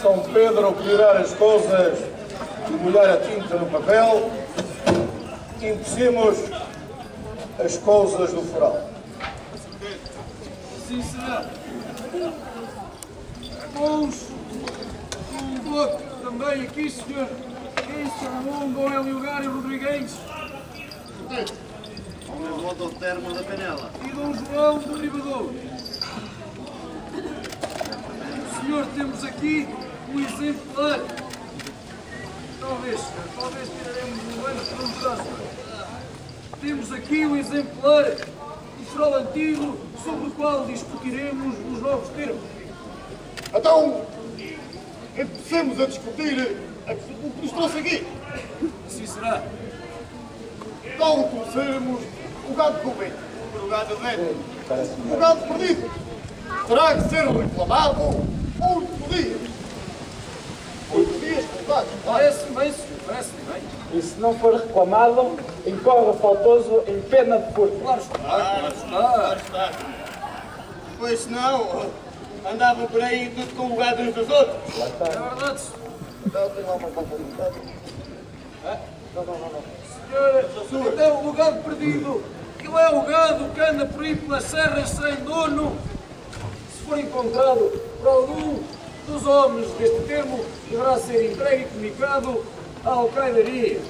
São Pedro virar as coisas e molhar a tinta no papel, impedimos as coisas do foral. Sim, será. Bons, um bloco também aqui, senhor. Isso, um bom Heliogário Rodrigues Homem volta ao termo da canela. e Dom João do Ribadouro. Senhor, temos aqui um exemplar. Talvez, talvez tiraremos um ano para mudar, senhor. Temos aqui um exemplar do farol antigo sobre o qual discutiremos os novos termos. Então, empecemos a discutir o que nos trouxe aqui. Assim será. Então, conhecemos o gado convento, o gado velho, o gado perdido. Terá que ser reclamado oito dias. E se não for reclamado, incorre o faltoso em pena de furto. Claro está, claro está. está. Pois senão, andavam por aí tudo com o gado uns dos outros. É verdade. Não, tem lá uma contabilidade. Senhor, então o gado perdido, ele é o gado que anda por aí pelas serras sem dono. Se for encontrado por algum dos homens deste termo, deverá ser entregue e comunicado à alcaidaria.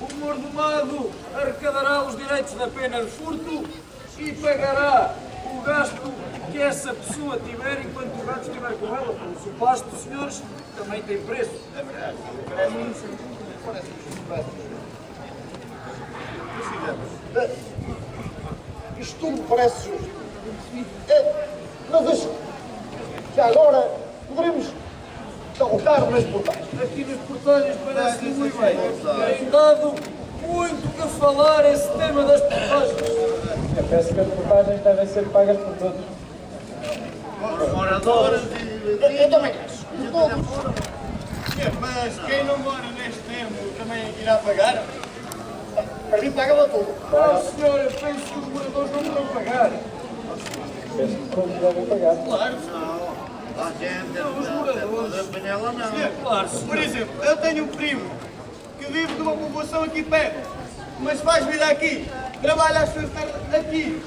O mordomado arrecadará os direitos da pena de furto e pagará o gasto que essa pessoa tiver enquanto o gato estiver com ela. Porque o pasto, senhores, também tem preço. Isto tudo parece justo. É, mas as- já agora poderemos colocar nas portagens. aqui nos portagens parece muito bem. Tem dado muito que falar esse tema das portagens. Eu penso que as portagens devem ser pagas por todos. Moradores Eu, e eu também acho. Todos. Mas quem não mora neste termo também irá pagar? Para mim pagava tudo. Não, senhor, eu penso que os moradores não vão pagar. Penso que todos devem pagar. Claro. A da panela não. Claro, Por exemplo, eu tenho um primo que vive numa população aqui perto, mas faz vida aqui, trabalha as suas tardes aqui.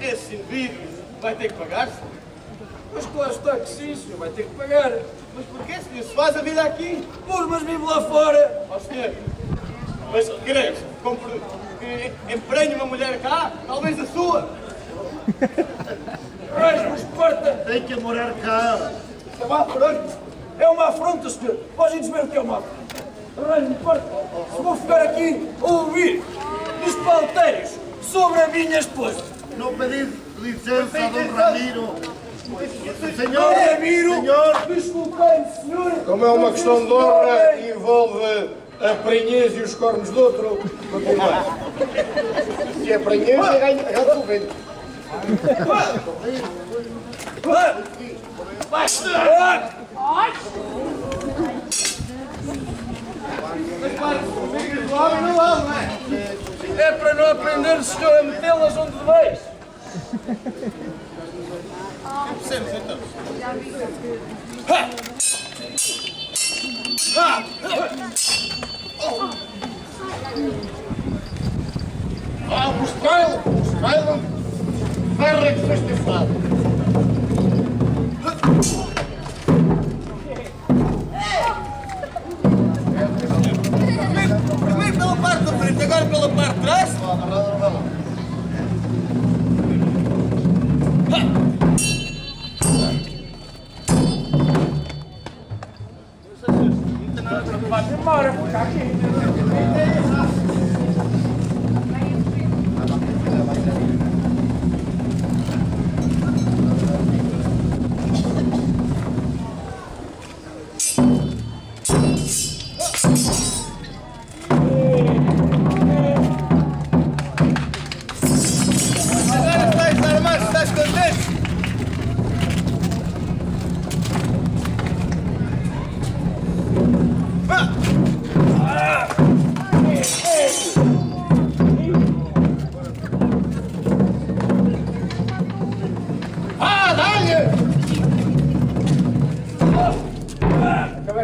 Esse indivíduo vai ter que pagar-se. Mas claro está que sim, senhor, vai ter que pagar. Mas porquê, senhor? Se faz a vida aqui. Pois, mas vive lá fora. Ó senhor, mas queres compre- que emprenhe uma mulher cá, talvez a sua. Reis-nos porta. Tem que morar cá. É uma afronta. É uma afronta, senhor. Podem dizer o que é uma afronta. Reis-nos porta. Se vou ficar aqui a ouvir dos pauteiros sobre a minha esposa. Não pedi licença a Dom Ramiro. Senhor, Ramiro. senhor, Desculpem, senhor. Como é uma questão de honra envolve a prenhez e os cornos do outro. Se é prenhez, é ganho gado convento. Basta! É para não aprender, senhor, a metê-las onde deveis. Ah, buscá-lo, buscá-lo. Ferra que foste enfado. Primeiro pela parte da frente, agora pela parte de trás. Demora por cá aqui.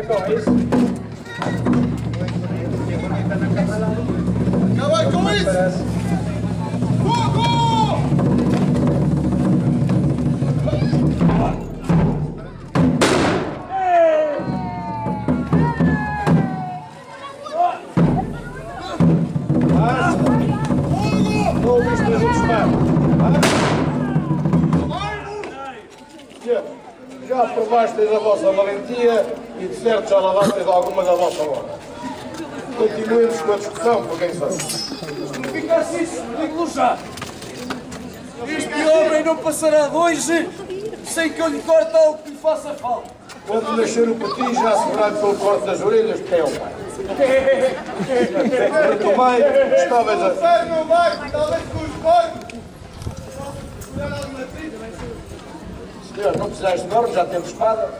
Com um Já provastes a vossa valentia e de certo já lavastes alguma da vossa honra. Continuemos com a discussão, por quem sabe. Ficasse isso, digo-lhe já. Este homem não passará de hoje sem que eu lhe corte algo que lhe faça falta. Quando nascer o petit, já assegurado pelo corte das orelhas, que é o pai. Muito bem, estavas a... Não vai, talvez com os corpos! Olhar alguma triste? Senhor, não precisaste de ordem, já temos espada.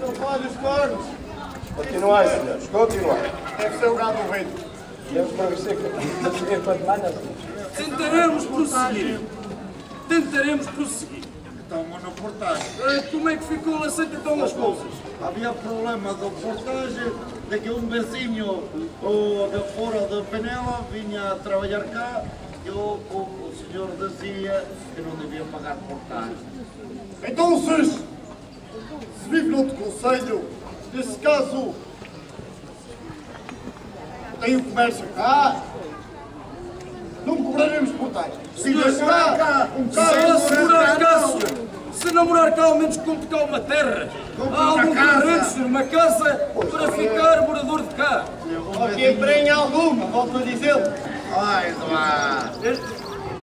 Não faz os cornos! Continuai, senhores, continuai. Deve ser o gado do vento. Viemos para você que enquanto mandas. Tentaremos prosseguir. Tentaremos prosseguir. Então, mas no portagem. Eh, Como é que ficou a aceita então as coisas? Havia problema da portagem de que um vizinho o, de fora de Penela vinha a trabalhar cá e o senhor dizia que não devia pagar portagem. Então, se, se vive noutro conselho, nesse caso, tem o comércio cá, não cobraremos portagem. Se deixar cá um Se assegurar cá. Se namorar cá, ao menos compre cá uma terra. Há algum senhor, uma casa para ficar morador de cá. Aqui emprenha alguma, volto a dizer. Ai, Eduardo! Este